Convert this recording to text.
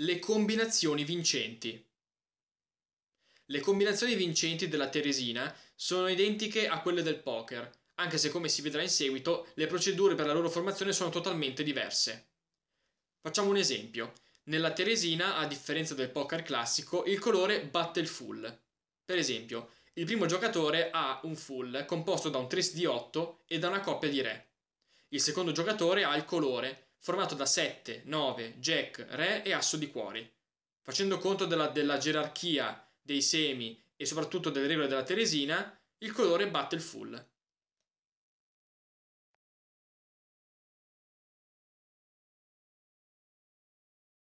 Le combinazioni vincenti. Le combinazioni vincenti della Teresina sono identiche a quelle del poker, anche se come si vedrà in seguito le procedure per la loro formazione sono totalmente diverse. Facciamo un esempio. Nella Teresina, a differenza del poker classico, il colore batte il full. Per esempio, il primo giocatore ha un full composto da un tris di 8 e da una coppia di re. Il secondo giocatore ha il colore formato da 7, 9, jack, re e asso di cuori. Facendo conto della, della gerarchia dei semi e soprattutto delle regole della Teresina, il colore batte il full.